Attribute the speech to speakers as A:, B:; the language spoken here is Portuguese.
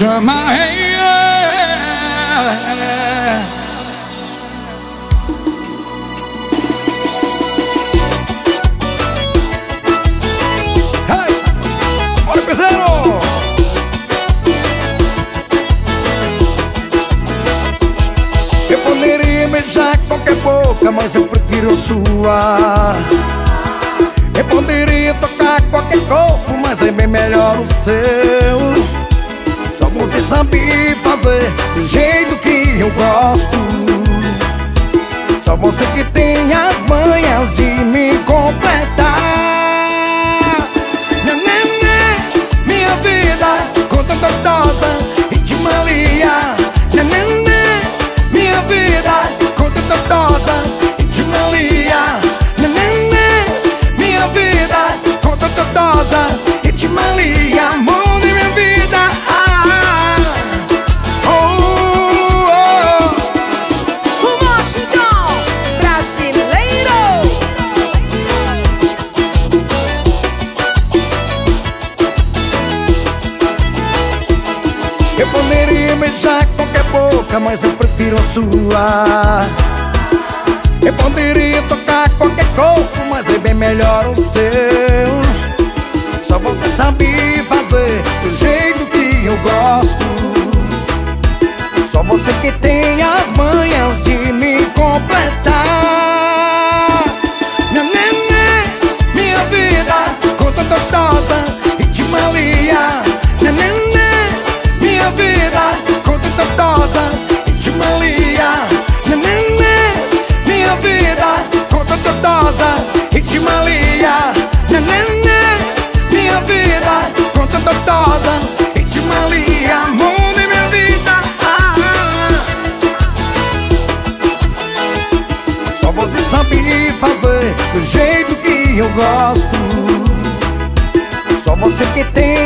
A: chama peseiro! Eu poderia beijar qualquer boca, mas eu prefiro sua. Eu poderia tocar qualquer corpo, mas é bem melhor o seu Você sabe fazer do jeito que eu gosto. Só você que tem as manhas de me completar. Nenê, minha vida, conta gostosa e de malia Nenê, minha vida, conta gostosa e de malia Nenê, minha vida, conta gostosa e poderia beijar qualquer boca, mas eu prefiro a sua. Eu poderia tocar qualquer corpo, mas é bem melhor o seu. Só você sabe fazer do jeito que eu gosto. Só você que tem as manhas de me completar gosto. Só você que tem